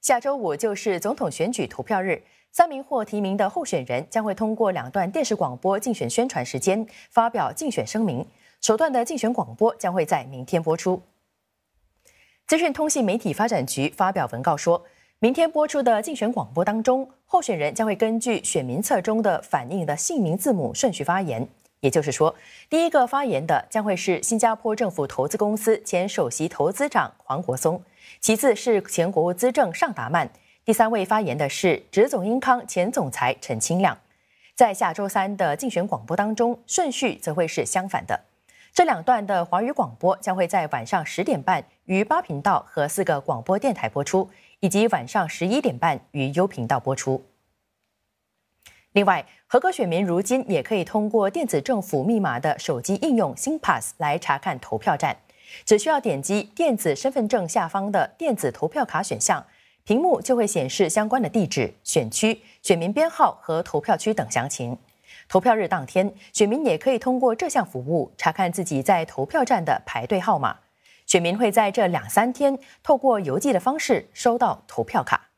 下周五就是总统选举投票日，三名获提名的候选人将会通过两段电视广播竞选宣传时间发表竞选声明。首段的竞选广播将会在明天播出。资讯通信媒体发展局发表文告说，明天播出的竞选广播当中，候选人将会根据选民册中的反映的姓名字母顺序发言。也就是说，第一个发言的将会是新加坡政府投资公司前首席投资长黄国松，其次是前国务资政尚达曼，第三位发言的是直总英康前总裁陈清亮。在下周三的竞选广播当中，顺序则会是相反的。这两段的华语广播将会在晚上十点半于八频道和四个广播电台播出，以及晚上十一点半于优频道播出。另外，合格选民如今也可以通过电子政府密码的手机应用新 Pass 来查看投票站，只需要点击电子身份证下方的电子投票卡选项，屏幕就会显示相关的地址、选区、选民编号和投票区等详情。投票日当天，选民也可以通过这项服务查看自己在投票站的排队号码。选民会在这两三天透过邮寄的方式收到投票卡。